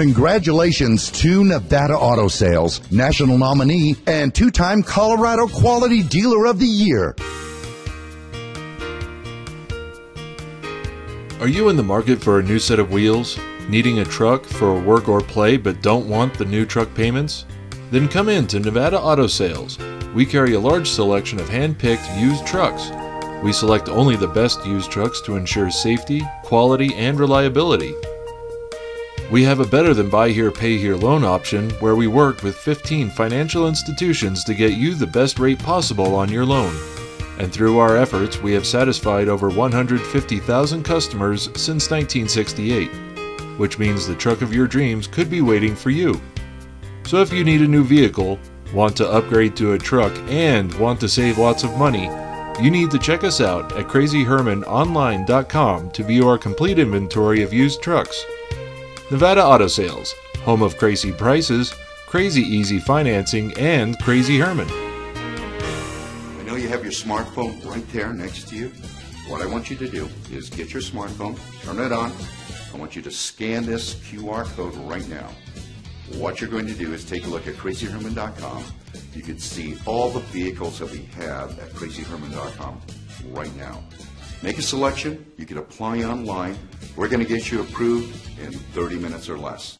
Congratulations to Nevada Auto Sales, national nominee and two time Colorado Quality Dealer of the Year. Are you in the market for a new set of wheels? Needing a truck for work or play but don't want the new truck payments? Then come in to Nevada Auto Sales. We carry a large selection of hand picked used trucks. We select only the best used trucks to ensure safety, quality, and reliability. We have a better than buy here, pay here loan option where we work with 15 financial institutions to get you the best rate possible on your loan and through our efforts, we have satisfied over 150,000 customers since 1968, which means the truck of your dreams could be waiting for you. So if you need a new vehicle, want to upgrade to a truck, and want to save lots of money, you need to check us out at crazyhermanonline.com to view our complete inventory of used trucks. Nevada Auto Sales, home of crazy prices, crazy easy financing, and Crazy Herman I know you have your smartphone right there next to you. What I want you to do is get your smartphone, turn it on. I want you to scan this QR code right now. What you're going to do is take a look at crazyherman.com. You can see all the vehicles that we have at crazyherman.com right now. Make a selection. You can apply online. We're going to get you approved in 30 minutes or less.